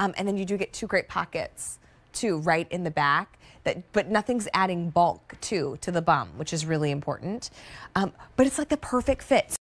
Um, and then you do get two great pockets too, right in the back. That, but nothing's adding bulk too to the bum, which is really important. Um, but it's like the perfect fit.